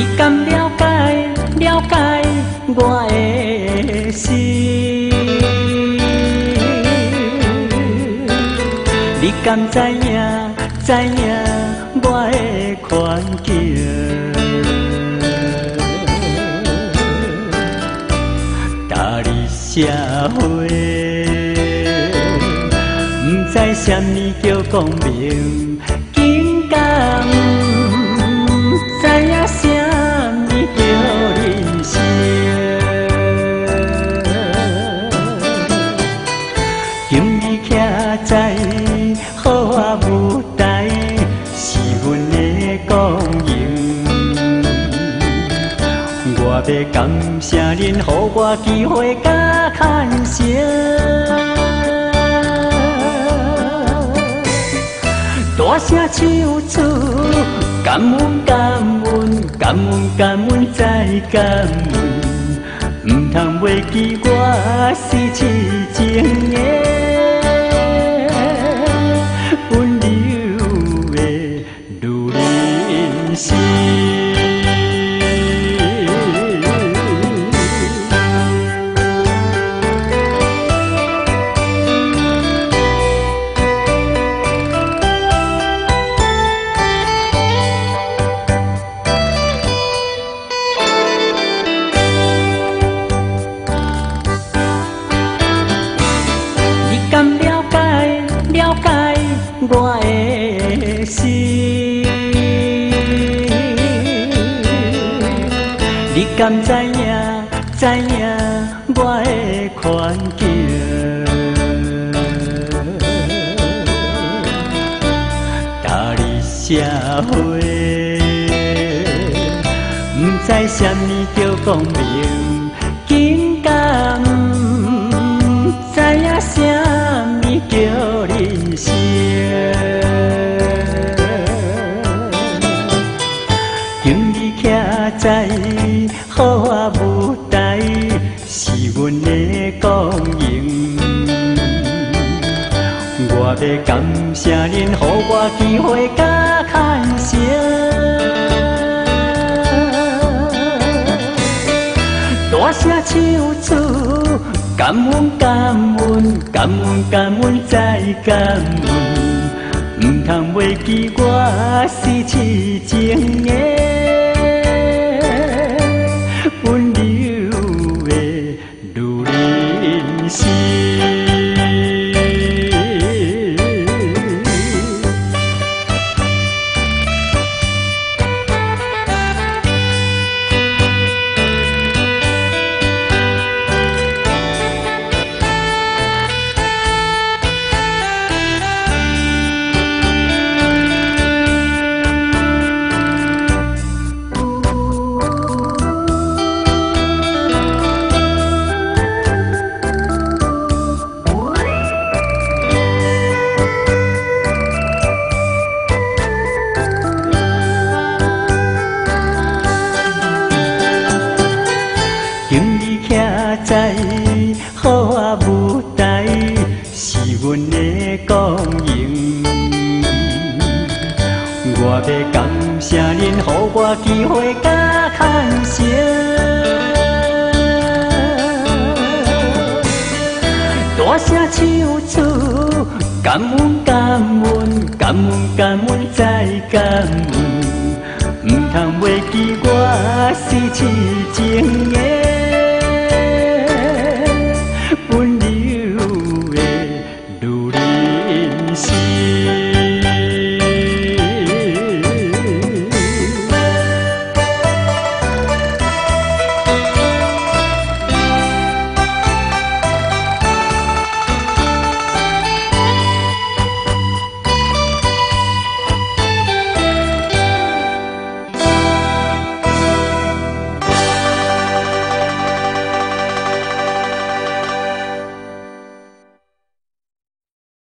你敢了解了解我的心？你敢知影知影我的困境？大你社会，不知什么叫公平，徛在好啊舞台，是阮的光荣。我要感谢恁，予我机会甲牵绳。大声唱出感恩感恩感恩感恩再感恩。唔通忘记我是你敢知影知影我的困境？大你社会，不知什么叫公平，徛在好啊舞台，是阮的光荣。我要感谢恁，予我机会甲牵绳。大声唱出感恩感恩感恩感恩再感恩，唔通袂记我是痴情的阮的光荣。我要感谢恁，予我机会甲牵绳。大声唱出感恩感恩感恩感恩再感恩，唔通忘记我是痴情的